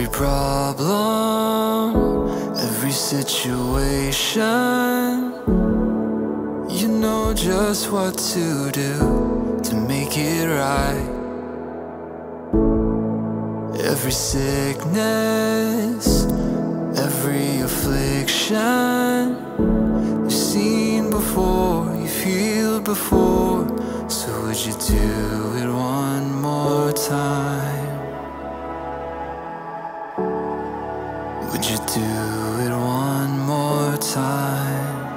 Every problem, every situation, you know just what to do to make it right. Every sickness, every affliction, you've seen before, you've healed before. So would you do it one more time? Time?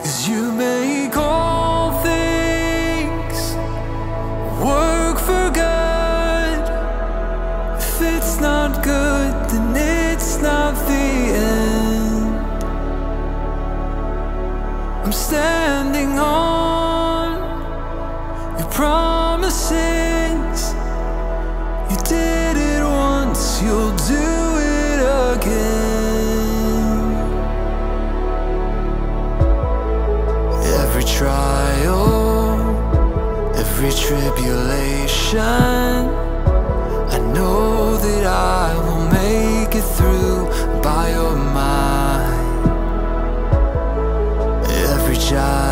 Cause you make all things work for good. If it's not good, then it's not the end. I'm standing on every tribulation, I know that I will make it through by your might. Every giant,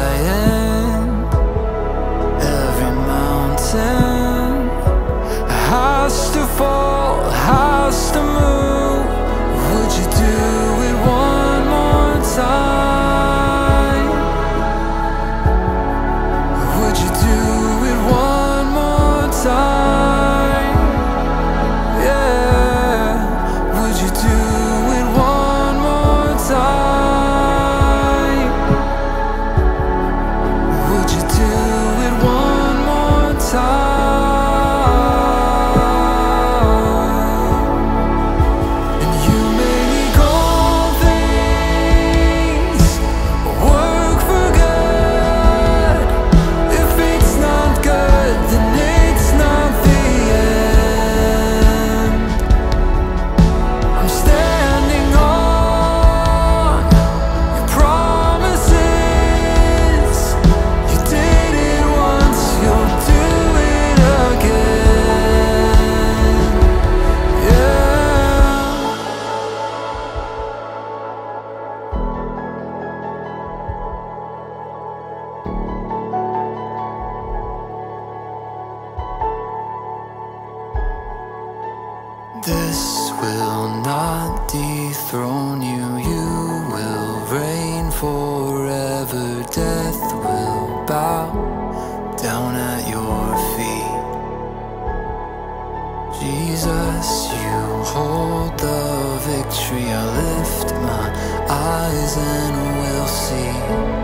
This will not dethrone you, you will reign forever. Death will bow down at your feet. Jesus, you hold the victory. I lift my eyes and will see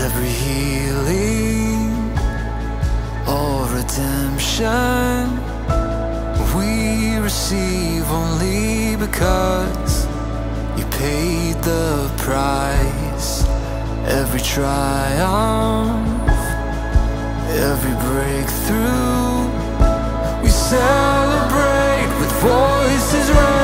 Every healing or redemption we receive only because you paid the price. Every triumph, every breakthrough, we celebrate with voices rising.